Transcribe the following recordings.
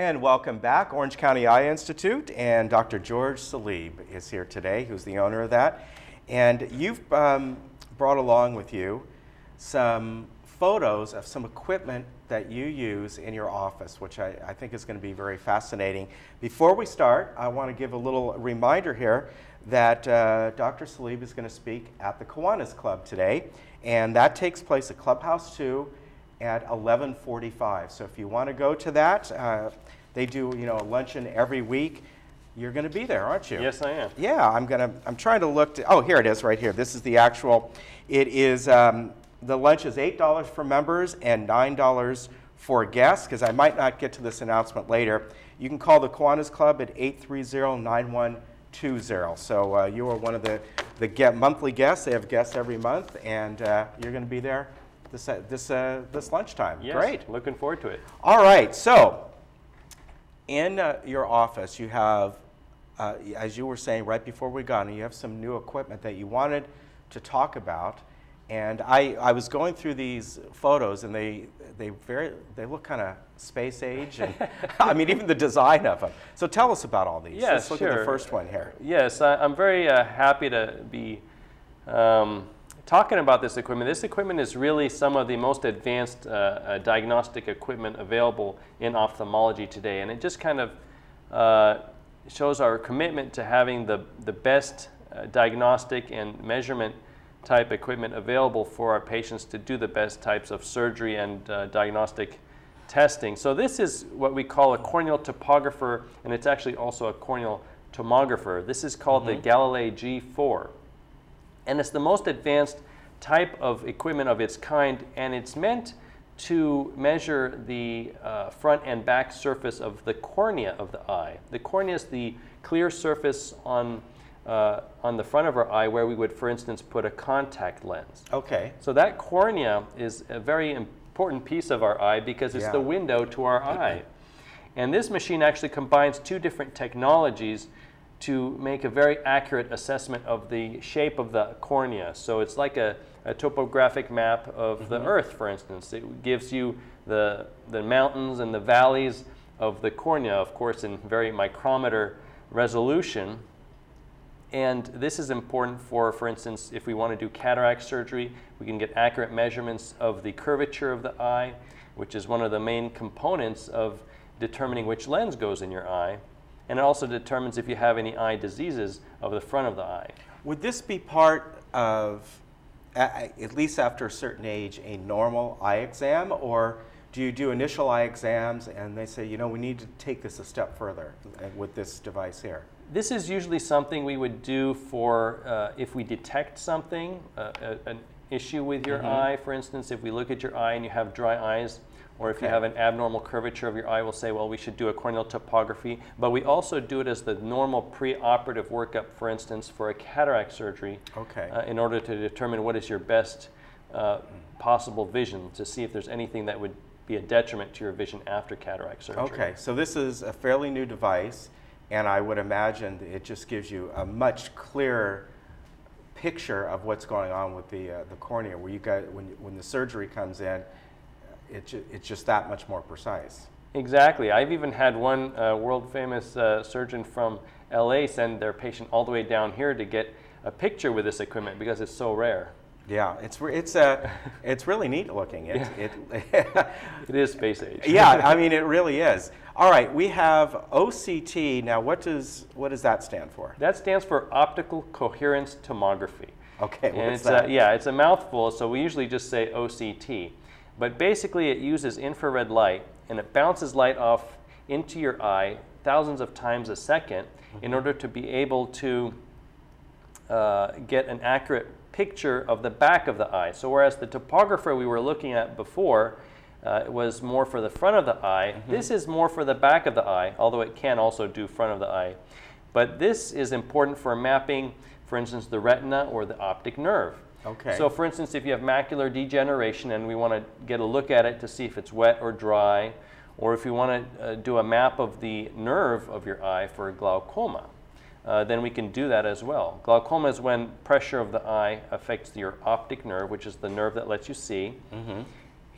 And welcome back, Orange County Eye Institute, and Dr. George Salib is here today, who's the owner of that. And you've um, brought along with you some photos of some equipment that you use in your office, which I, I think is going to be very fascinating. Before we start, I want to give a little reminder here that uh, Dr. Salib is going to speak at the Kiwanis Club today, and that takes place at Clubhouse 2 at 11:45. So if you want to go to that, uh, they do you know a luncheon every week. You're going to be there, aren't you? Yes, I am. Yeah, I'm gonna. I'm trying to look. To, oh, here it is, right here. This is the actual. It is um, the lunch is eight dollars for members and nine dollars for guests. Because I might not get to this announcement later. You can call the Kiwanis Club at 830-9120. So uh, you are one of the the get monthly guests. They have guests every month, and uh, you're going to be there this uh, this uh, this lunchtime. Yes, Great. Looking forward to it. All right. So in uh, your office, you have, uh, as you were saying right before we got on, you have some new equipment that you wanted to talk about. And I, I was going through these photos, and they, they, very, they look kind of space age, and I mean, even the design of them. So tell us about all these. Yes, Let's look sure. at the first one here. Yes, I, I'm very uh, happy to be um, talking about this equipment. This equipment is really some of the most advanced uh, uh, diagnostic equipment available in ophthalmology today, and it just kind of uh, shows our commitment to having the, the best uh, diagnostic and measurement type equipment available for our patients to do the best types of surgery and uh, diagnostic testing. So this is what we call a corneal topographer, and it's actually also a corneal tomographer. This is called the Galilei G4. And it's the most advanced type of equipment of its kind, and it's meant to measure the uh, front and back surface of the cornea of the eye. The cornea is the clear surface on, uh, on the front of our eye where we would, for instance, put a contact lens. Okay. So that cornea is a very important piece of our eye because it's Yeah. the window to our eye. And this machine actually combines two different technologies to make a very accurate assessment of the shape of the cornea. So it's like a, a topographic map of the mm-hmm. Earth, for instance. It gives you the, the mountains and the valleys of the cornea, of course, in very micrometer resolution. And this is important for, for instance, if we want to do cataract surgery, we can get accurate measurements of the curvature of the eye, which is one of the main components of determining which lens goes in your eye. And it also determines if you have any eye diseases of the front of the eye. Would this be part of, at least after a certain age, a normal eye exam? Or do you do initial eye exams and they say, you know, we need to take this a step further uh, with this device here? This is usually something we would do for uh, if we detect something, uh, an issue with your eye, for instance, if we look at your eye and you have dry eyes, or if you have an abnormal curvature of your eye, we'll say, well, we should do a corneal topography. But we also do it as the normal pre-operative workup, for instance, for a cataract surgery, Okay. uh, in order to determine what is your best uh, possible vision to see if there's anything that would be a detriment to your vision after cataract surgery. Okay, so this is a fairly new device, and I would imagine it just gives you a much clearer picture of what's going on with the, uh, the cornea. Where you got, when, when the surgery comes in, it ju- it's just that much more precise. Exactly. I've even had one uh, world famous uh, surgeon from LA send their patient all the way down here to get a picture with this equipment because it's so rare. Yeah, it's it's uh, it's really neat looking. It, it It is space age. yeah, I mean it really is. All right, we have OCT. Now, what does what does that stand for? That stands for optical coherence tomography. Okay, what's that? A, yeah, it's a mouthful, so we usually just say OCT. But basically, it uses infrared light and it bounces light off into your eye thousands of times a 2nd Mm-hmm. in order to be able to uh, get an accurate picture of the back of the eye. So, whereas the topographer we were looking at before uh, was more for the front of the eye, Mm-hmm. this is more for the back of the eye, although it can also do front of the eye. But this is important for mapping, for instance, the retina or the optic nerve. Okay. So, for instance, if you have macular degeneration and we want to get a look at it to see if it's wet or dry, or if you want to uh, do a map of the nerve of your eye for glaucoma, uh, then we can do that as well. Glaucoma is when pressure of the eye affects your optic nerve, which is the nerve that lets you see.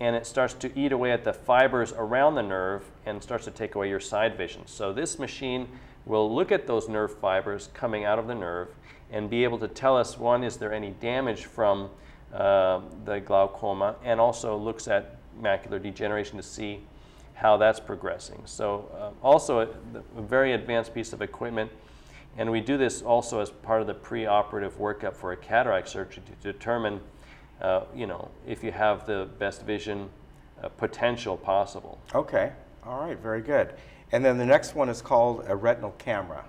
and it starts to eat away at the fibers around the nerve and starts to take away your side vision. So this machine will look at those nerve fibers coming out of the nerve and be able to tell us, one, is there any damage from uh, the glaucoma, and also looks at macular degeneration to see how that's progressing. So uh, also a, a, very advanced piece of equipment, and we do this also as part of the preoperative workup for a cataract surgery to determine, uh, you know, if you have the best vision uh, potential possible. Okay, all right, very good. And then the next one is called a retinal camera.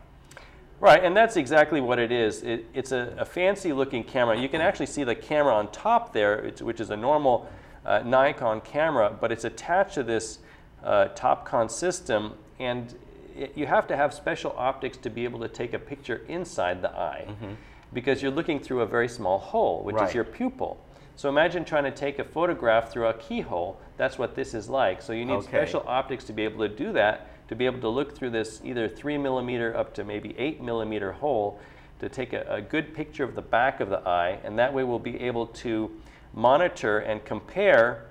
Right, and that's exactly what it is. It, it's a, a, fancy looking camera. You can actually see the camera on top there, which is a normal uh, Nikon camera, but it's attached to this uh, Topcon system, and it, you have to have special optics to be able to take a picture inside the eye mm -hmm. because you're looking through a very small hole, which right. is your pupil. So imagine trying to take a photograph through a keyhole. That's what this is like. So you need okay. special optics to be able to do that to be able to look through this either three millimeter up to maybe eight millimeter hole to take a, a good picture of the back of the eye, and that way we'll be able to monitor and compare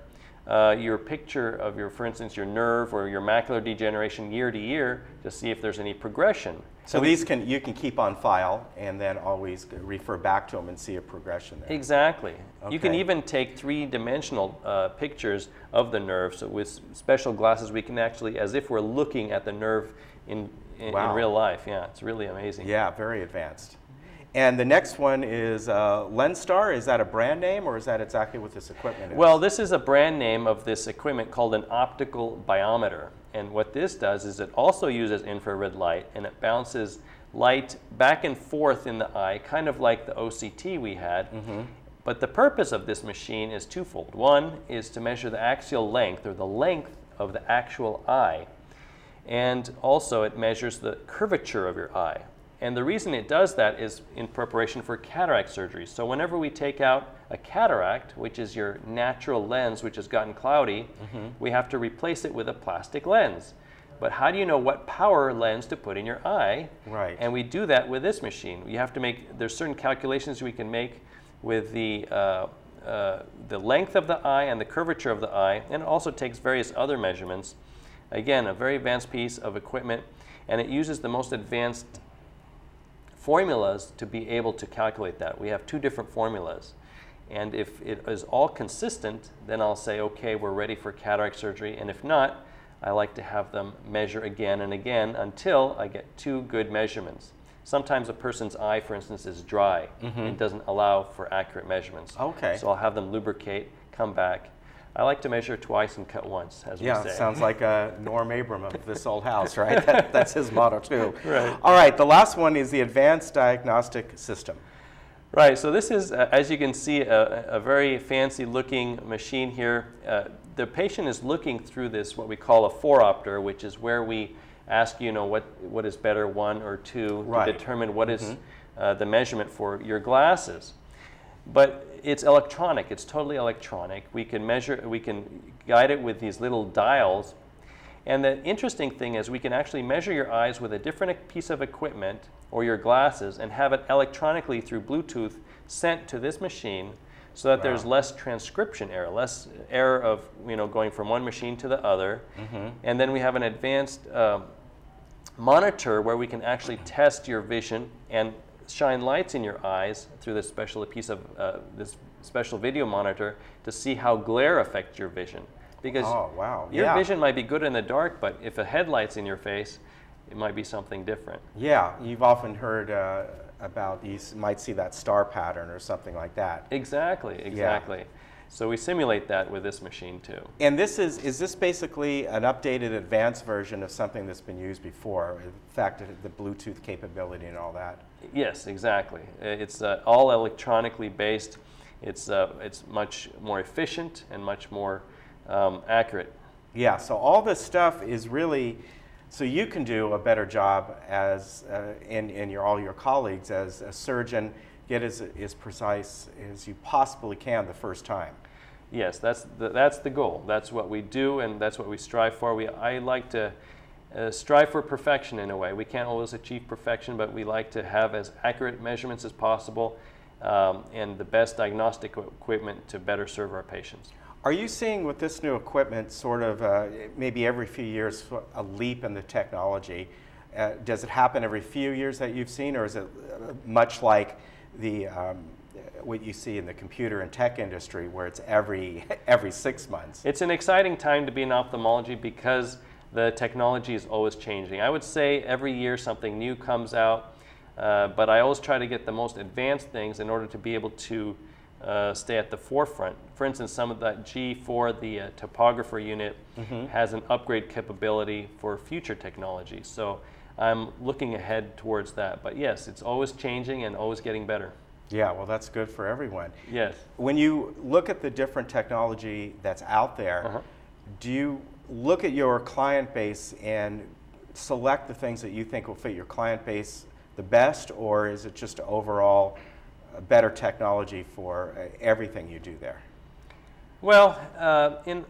uh, your picture of your, for instance, your nerve or your macular degeneration year to year to see if there's any progression. So these can you can keep on file and then always refer back to them and see a progression there. Exactly. Okay. You can even take three-dimensional uh, pictures of the nerve. So with special glasses, we can actually, as if we're looking at the nerve in in, wow. in real life. Yeah, it's really amazing. Yeah, very advanced. And the next one is uh, Lenstar. Is that a brand name or is that exactly what this equipment is? Well, this is a brand name of this equipment called an optical biometer. And what this does is it also uses infrared light and it bounces light back and forth in the eye, kind of like the OCT we had. Mm -hmm. But the purpose of this machine is twofold. One is to measure the axial length or the length of the actual eye. And also it measures the curvature of your eye. And the reason it does that is in preparation for cataract surgery. So whenever we take out a cataract, which is your natural lens which has gotten cloudy, mm -hmm. we have to replace it with a plastic lens. But how do you know what power lens to put in your eye? Right. And we do that with this machine. You have to make, there's certain calculations we can make with the, uh, uh, the length of the eye and the curvature of the eye, and it also takes various other measurements. Again, a very advanced piece of equipment, and it uses the most advanced formulas to be able to calculate that. We have two different formulas. And if it is all consistent, then I'll say, okay, we're ready for cataract surgery. And if not, I like to have them measure again and again until I get two good measurements. Sometimes a person's eye, for instance, is dry mm -hmm. and doesn't allow for accurate measurements. Okay. So I'll have them lubricate, come back, I like to measure twice and cut once, as yeah, we say. sounds like a Norm Abram of this old house, right? That, that's his motto too. Right. All right, the last one is the Advanced Diagnostic System. Right, so this is, uh, as you can see, a, a, very fancy looking machine here. Uh, the patient is looking through this, what we call a phoropter, which is where we ask you know what, what is better, one or two, right. to determine what mm -hmm. is mm-hmm. uh, the measurement for your glasses. But it's electronic. It's totally electronic. We can measure, we can guide it with these little dials. And the interesting thing is we can actually measure your eyes with a different piece of equipment or your glasses and have it electronically through Bluetooth sent to this machine so that wow. there's less transcription error, less error of you know going from one machine to the other. Mm -hmm. And then we have an advanced um, monitor where we can actually test your vision and shine lights in your eyes through this special piece of uh, this special video monitor to see how glare affects your vision. Because oh, wow. your yeah. vision might be good in the dark, but if a headlight's in your face, it might be something different. Yeah, you've often heard uh, about you might see that star pattern or something like that. Exactly, exactly. Yeah. So we simulate that with this machine too. And this is, is this basically an updated advanced version of something that's been used before? In fact, the Bluetooth capability and all that? Yes, exactly. It's uh, all electronically based. It's, uh, it's much more efficient and much more um, accurate. Yeah, so all this stuff is really, so you can do a better job as, uh, and, and your, all your colleagues as a surgeon get as, as precise as you possibly can the first time. Yes, that's the, that's the goal. That's what we do and that's what we strive for. We, I like to uh, strive for perfection in a way. We can't always achieve perfection, but we like to have as accurate measurements as possible um, and the best diagnostic equipment to better serve our patients. Are you seeing with this new equipment sort of uh, maybe every few years a leap in the technology? Uh, does it happen every few years that you've seen, or is it uh, much like the um, what you see in the computer and tech industry, where it's every every six months? It's an exciting time to be in ophthalmology because the technology is always changing. I would say every year something new comes out, uh, but I always try to get the most advanced things in order to be able to uh, stay at the forefront. For instance, some of that G4, the uh, topographer unit, mm-hmm. has an upgrade capability for future technology. So I'm looking ahead towards that. But yes, it's always changing and always getting better. Yeah, well, that's good for everyone. Yes. When you look at the different technology that's out there, uh-huh. do you look at your client base and select the things that you think will fit your client base the best, or is it just overall a better technology for uh, everything you do there? Well, uh, in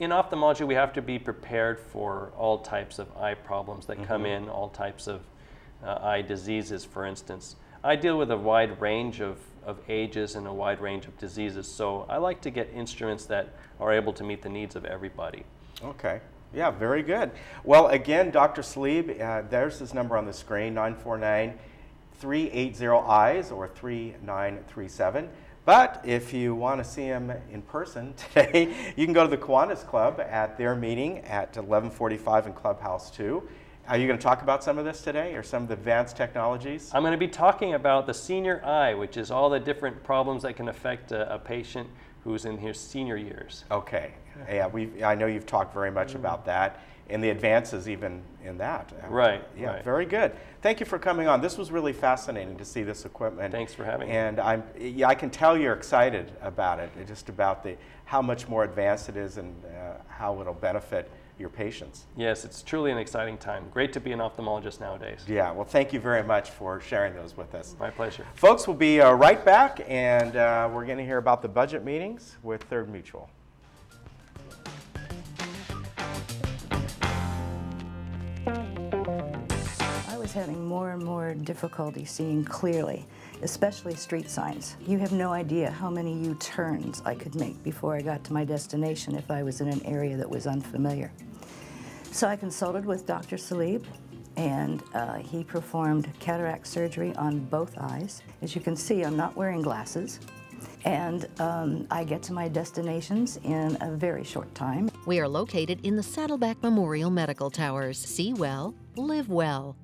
in ophthalmology, we have to be prepared for all types of eye problems that mm-hmm. come in, all types of uh, eye diseases, for instance. I deal with a wide range of, of ages and a wide range of diseases, so I like to get instruments that are able to meet the needs of everybody. Okay. Yeah, very good. Well, again, Dr. Salib, uh, there's his number on the screen 949 380 eyes or 3937. But if you want to see him in person today, you can go to the Kiwanis Club at their meeting at 1145 in Clubhouse 2. Are you going to talk about some of this today or some of the advanced technologies? I'm going to be talking about the senior eye, which is all the different problems that can affect a, a patient who's in his senior years. Okay. Yeah, we I know you've talked very much mm-hmm. about that and the advances even in that. Right. Yeah, right. very good. Thank you for coming on. This was really fascinating to see this equipment. Thanks for having me. And I'm, yeah, I can tell you're excited about it, just about the how much more advanced it is and uh, how it'll benefit your patients. Yes, it's truly an exciting time. Great to be an ophthalmologist nowadays. Yeah, well, thank you very much for sharing those with us. My pleasure. Folks, we'll be uh, right back, and uh, we're going to hear about the budget meetings with Third Mutual. I was having more and more difficulty seeing clearly, especially street signs. You have no idea how many U-turns I could make before I got to my destination if I was in an area that was unfamiliar. So I consulted with Dr. Salib, and uh, he performed cataract surgery on both eyes. As you can see, I'm not wearing glasses. And um, I get to my destinations in a very short time. We are located in the Saddleback Memorial Medical Towers. See well, live well.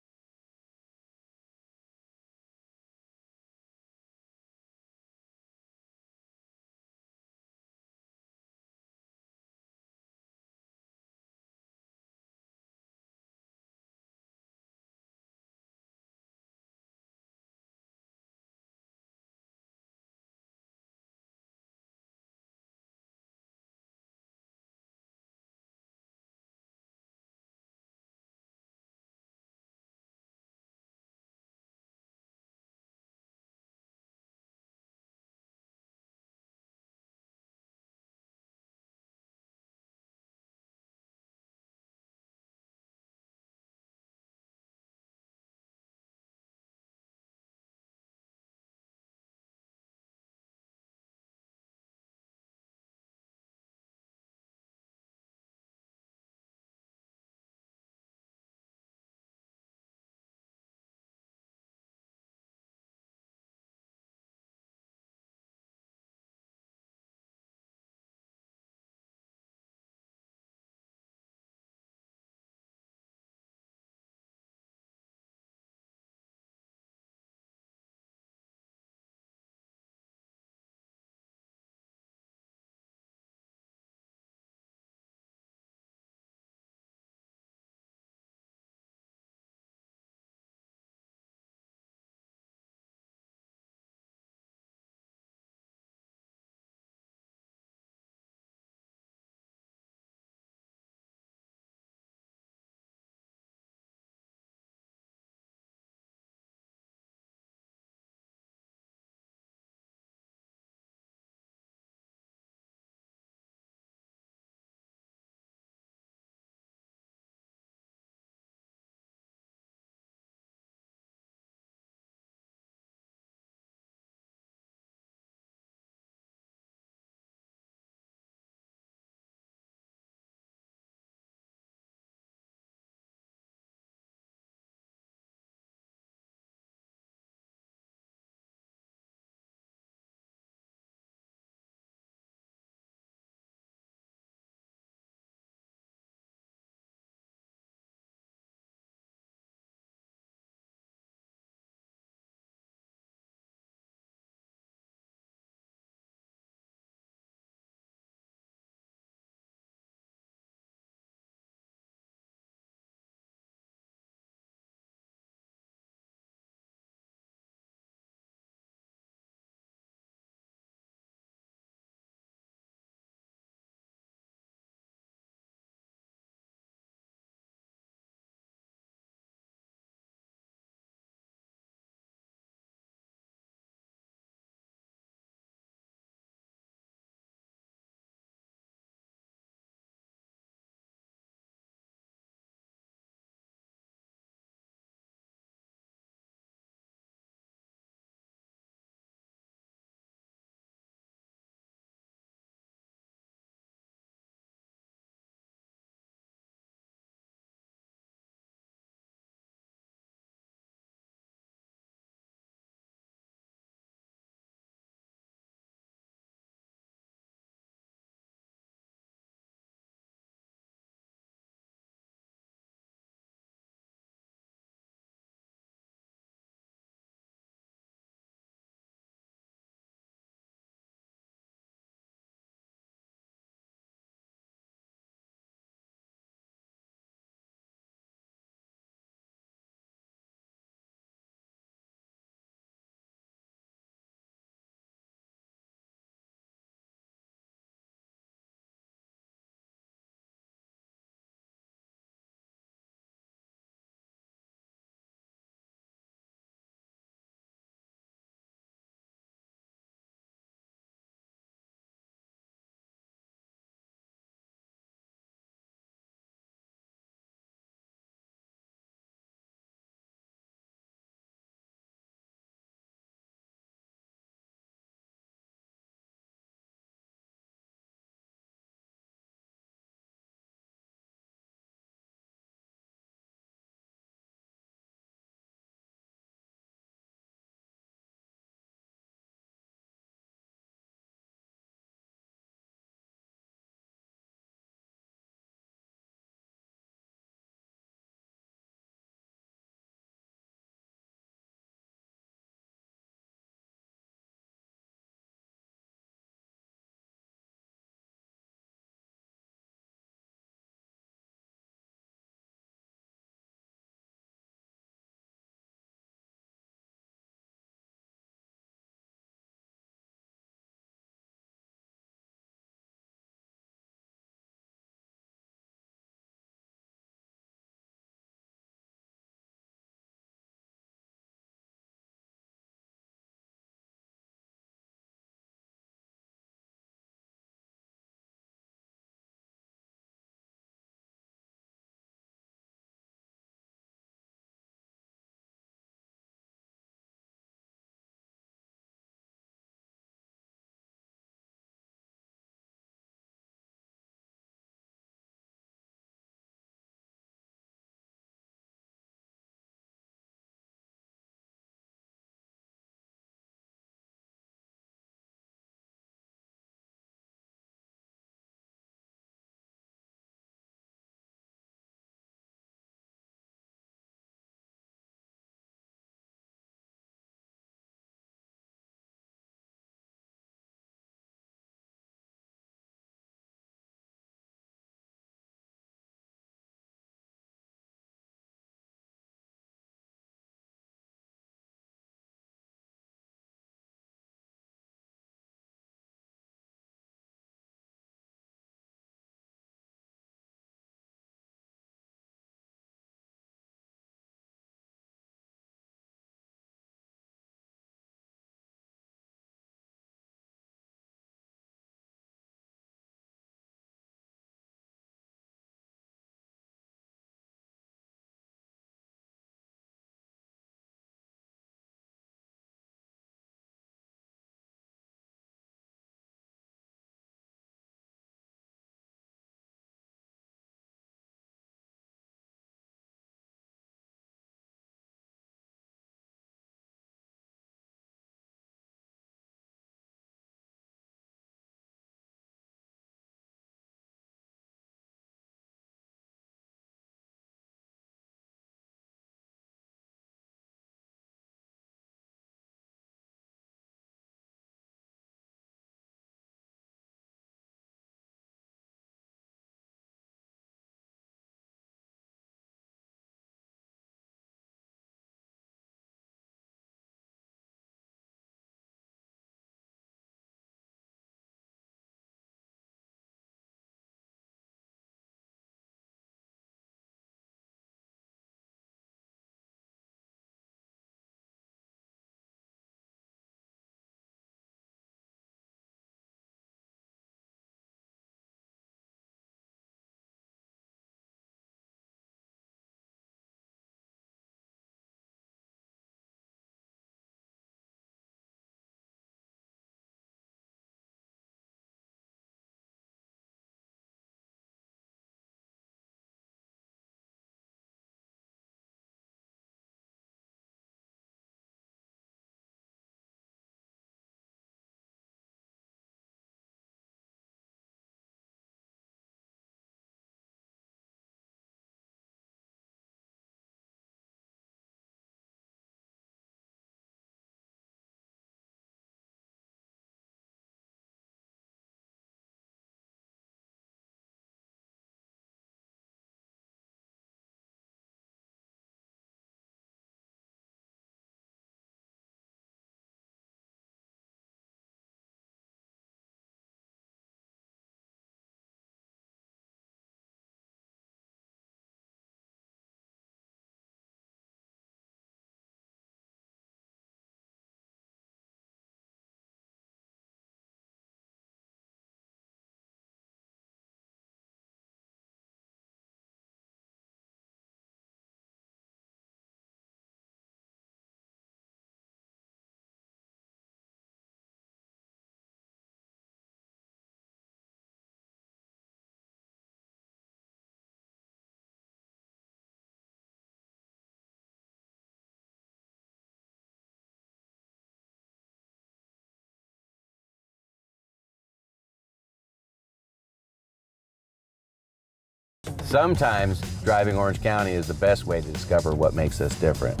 Sometimes driving Orange County is the best way to discover what makes us different.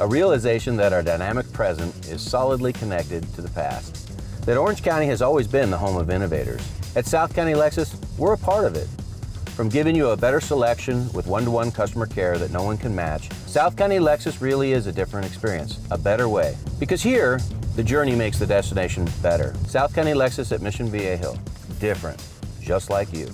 A realization that our dynamic present is solidly connected to the past. That Orange County has always been the home of innovators. At South County Lexus, we're a part of it. From giving you a better selection with one-to-one customer care that no one can match, South County Lexus really is a different experience, a better way. Because here, the journey makes the destination better. South County Lexus at Mission Viejo. Different, just like you.